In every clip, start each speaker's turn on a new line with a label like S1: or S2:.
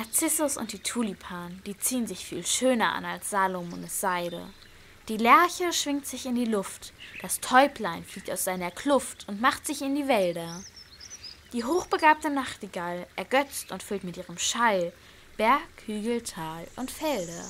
S1: Narzissus und die Tulipan, die ziehen sich viel schöner an als Salomones Seide. Die Lerche schwingt sich in die Luft, das Täublein fliegt aus seiner Kluft und macht sich in die Wälder. Die hochbegabte Nachtigall ergötzt und füllt mit ihrem Schall Berg, Hügel, Tal und Felder.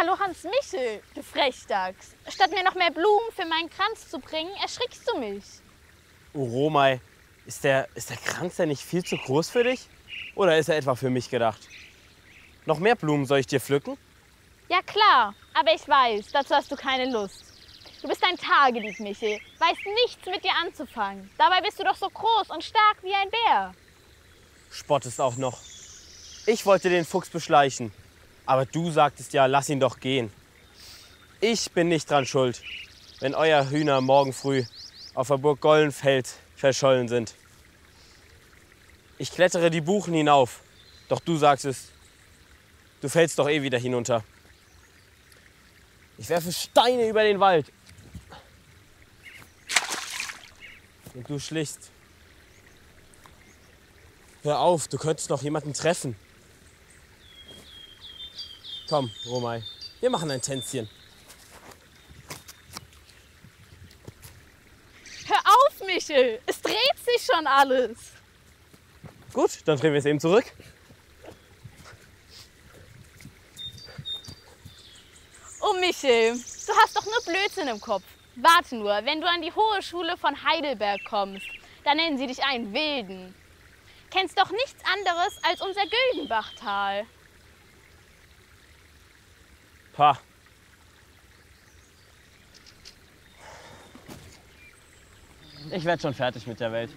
S2: Hallo Hans Michel, du Frechdachs. Statt mir noch mehr Blumen für meinen Kranz zu bringen, erschrickst du mich.
S3: Oh, Romai, ist der, ist der Kranz denn nicht viel zu groß für dich? Oder ist er etwa für mich gedacht? Noch mehr Blumen soll ich dir pflücken?
S2: Ja klar, aber ich weiß, dazu hast du keine Lust. Du bist ein Tagedieb, Michel, weißt nichts mit dir anzufangen. Dabei bist du doch so groß und stark wie ein Bär.
S3: Spottest auch noch. Ich wollte den Fuchs beschleichen. Aber du sagtest ja, lass ihn doch gehen. Ich bin nicht dran schuld, wenn euer Hühner morgen früh auf der Burg Gollenfeld verschollen sind. Ich klettere die Buchen hinauf, doch du sagst es, du fällst doch eh wieder hinunter. Ich werfe Steine über den Wald. Und du schlichst. Hör auf, du könntest noch jemanden treffen. Komm, Romai, wir machen ein Tänzchen.
S2: Hör auf, Michel, es dreht sich schon alles.
S3: Gut, dann drehen wir es eben zurück.
S2: Oh, Michel, du hast doch nur Blödsinn im Kopf. Warte nur, wenn du an die Hohe Schule von Heidelberg kommst, dann nennen sie dich einen Wilden. Kennst doch nichts anderes als unser Güldenbachtal.
S3: Pah. Ich werde schon fertig mit der Welt.